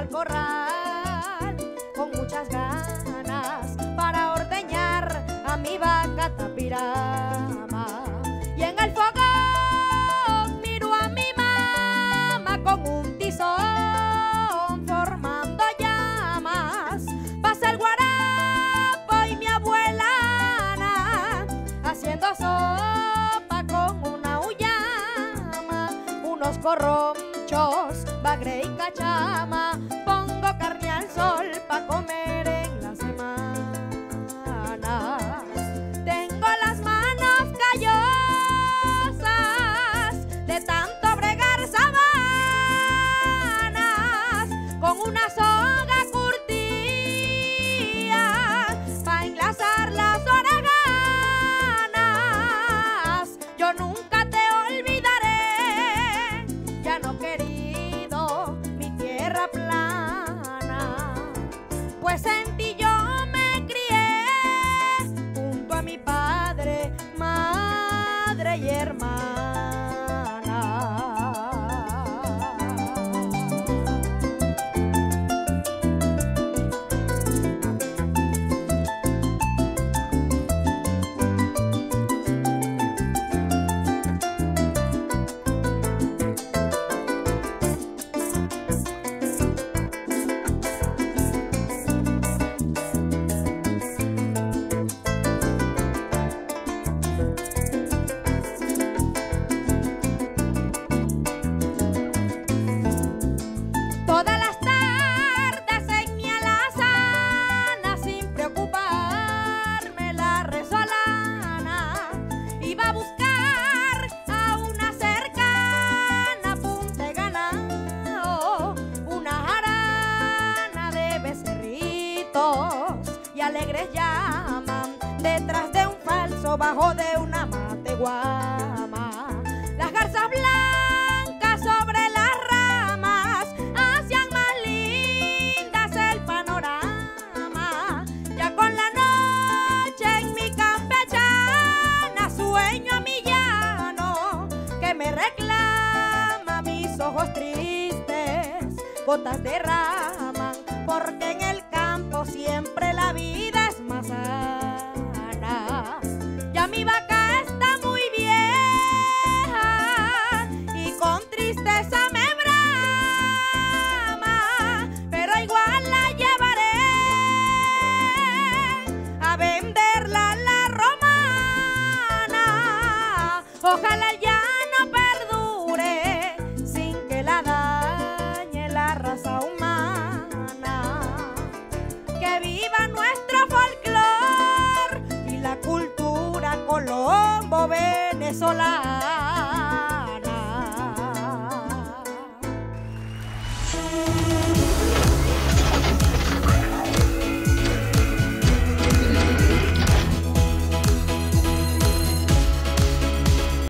al corral con muchas ganas para ordeñar a mi vaca tapirama. Y en el fogón miro a mi mamá con un tizón formando llamas. Pasa el guarapo y mi abuela haciendo sopa con una uyama, unos corronchos, bagre y cachama. presenti detrás de un falso bajo de una mateguama. Las garzas blancas sobre las ramas hacían más lindas el panorama. Ya con la noche en mi campechana sueño a mi llano que me reclama mis ojos tristes, gotas derraman porque en Ojalá ya no perdure sin que la dañe la raza humana. Que viva nuestro folclor y la cultura colombo-venezolana.